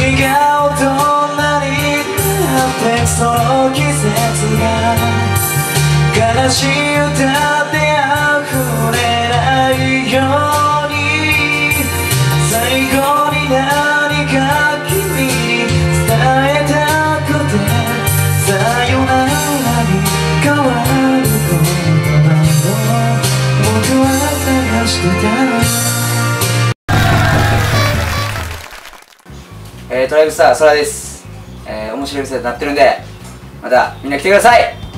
笑顔となりなってその季節が悲しい歌で溢れないように最後に何か君に伝えたくてさよならに変わる言葉を僕は探してたえー、トライブスター、空です。えー、面白い店になってるんで、またみんな来てください